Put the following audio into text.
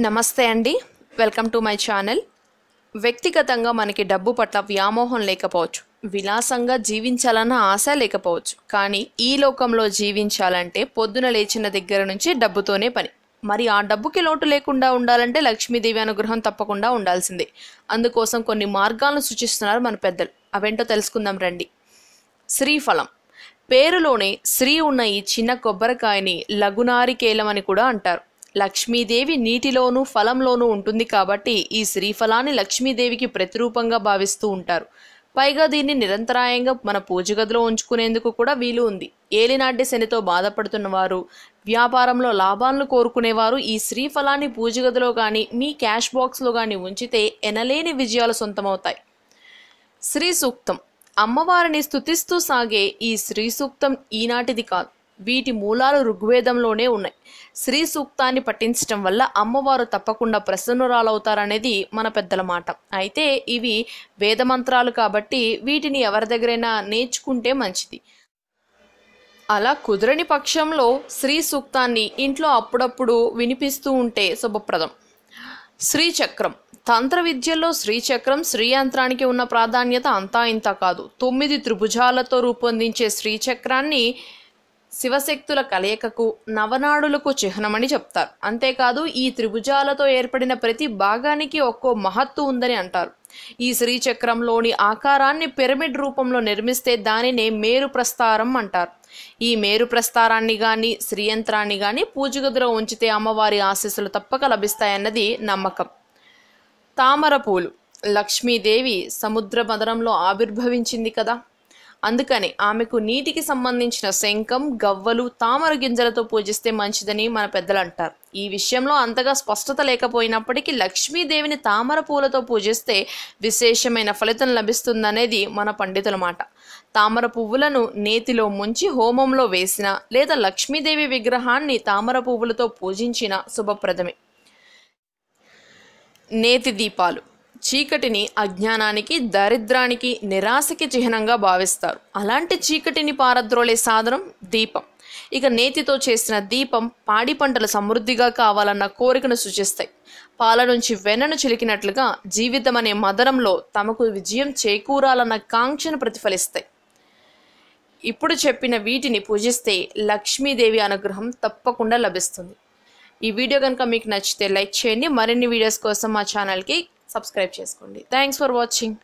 నమస్తే అండి. Welcome to my channel వ్యక్తిగతంగా మనకి డబ్బు పట్ల వ్యామోహం లేకపోవచ్చు విలాసంగా జీవించాలన్న ఆశ లేకపోవచ్చు. కానీ ఈ లోకంలో జీవించాలంటే పొద్దున లేచిన దగ్గర నుంచి డబ్బుతోనే పని. మరి ఆ డబ్బుకి లోటు లేకుండా ఉండాలంటే లక్ష్మీదేవి అనుగ్రహం తప్పకుండా ఉండాల్సిందే. అందుకోసం కొన్ని మార్గాలను సూచిస్తున్నారు మన పెద్దలు. అవేంటో తెలుసుకుందాం రండి. శ్రీఫలం. పేరులోనే శ్రీ ఉన్న ఈ చిన్న కొబ్బరికాయని లఘునారికేలం అని కూడా అంటారు. లక్ష్మీదేవి నీటిలోనూ ఫలంలోనూ ఉంటుంది కాబట్టి ఈ శ్రీఫలాన్ని లక్ష్మీదేవికి ప్రతిరూపంగా భావిస్తూ ఉంటారు. పైగా దీన్ని నిరంతరాయంగా మన పూజ గదిలో ఉంచుకునేందుకు కూడా వీలు ఉంది. ఏలినాటి శనితో బాధపడుతున్న వారు వ్యాపారంలో లాభాలను కోరుకునేవారు ఈ శ్రీఫలాన్ని పూజ గదిలో కానీ మీ క్యాష్ బాక్స్లో కానీ ఉంచితే ఎనలేని విజయాలు సొంతమవుతాయి. శ్రీ సూక్తం. అమ్మవారిని స్తుతిస్తూ సాగే ఈ శ్రీ సూక్తం ఈనాటిది కాదు. వీటి మూలాలు ఋగ్వేదంలోనే ఉన్నాయి. శ్రీ సూక్తాన్ని పఠించటం వల్ల అమ్మవారు తప్పకుండా ప్రసన్నురాలవుతారనేది మన పెద్దల మాట. అయితే ఇవి వేదమంత్రాలు కాబట్టి వీటిని ఎవరి దగ్గరైనా నేర్చుకుంటే మంచిది. అలా కుదరని పక్షంలో శ్రీ సూక్తాన్ని ఇంట్లో అప్పుడప్పుడు వినిపిస్తూ ఉంటే శుభప్రదం. శ్రీచక్రం తంత్ర విద్యలో శ్రీచక్రం శ్రీయంత్రానికి ఉన్న ప్రాధాన్యత అంతా ఇంత కాదు. తొమ్మిది త్రిభుజాలతో రూపొందించే శ్రీచక్రాన్ని శివశక్తుల కలయికకు నవనాడులకు చిహ్నమని చెప్తారు. అంతేకాదు ఈ త్రిభుజాలతో ఏర్పడిన ప్రతి భాగానికి ఒక్కో మహత్తు ఉందని అంటారు. ఈ శ్రీచక్రంలోని ఆకారాన్ని పిరమిడ్ రూపంలో నిర్మిస్తే దానినే మేరు ప్రస్తారం అంటారు. ఈ మేరు ప్రస్తారాన్ని కానీ శ్రీయంత్రాన్ని కానీ పూజగదిలో ఉంచితే అమ్మవారి ఆశీస్సులు తప్పక లభిస్తాయన్నది నమ్మకం. తామర పూలు. లక్ష్మీదేవి సముద్ర మదనంలో ఆవిర్భవించింది కదా. అందుకని ఆమెకు నీటికి సంబంధించిన శంఖం గవ్వలు తామర గింజలతో పూజిస్తే మంచిదని మన పెద్దలు అంటారు. ఈ విషయంలో అంతగా స్పష్టత లేకపోయినప్పటికీ లక్ష్మీదేవిని తామర పూలతో పూజిస్తే విశేషమైన ఫలితం లభిస్తుందనేది మన పండితుల మాట. తామర పువ్వులను నేతిలో ముంచి హోమంలో వేసిన లేదా లక్ష్మీదేవి విగ్రహాన్ని తామర పువ్వులతో పూజించిన శుభప్రదమే. నేతి దీపాలు. చీకటిని అజ్ఞానానికి దరిద్రానికి నిరాశకి చిహ్నంగా భావిస్తారు. అలాంటి చీకటిని పారద్రోలే సాధనం దీపం. ఇక నేతితో చేసిన దీపం పాడి పంటలు సమృద్ధిగా కావాలన్న కోరికను సూచిస్తాయి పాల నుంచి వెన్నను చిలికినట్లుగా జీవితం అనే మదనంలో తమకు విజయం చేకూరాలన్న కాంక్షను ప్రతిఫలిస్తాయి. ఇప్పుడు చెప్పిన వీటిని పూజిస్తే లక్ష్మీదేవి అనుగ్రహం తప్పకుండా లభిస్తుంది. ఈ వీడియో కనుక మీకు నచ్చితే లైక్ చేయండి. మరిన్ని వీడియోస్ కోసం మా ఛానల్కి సబ్స్క్రైబ్ చేసుకోండి. Thanks for watching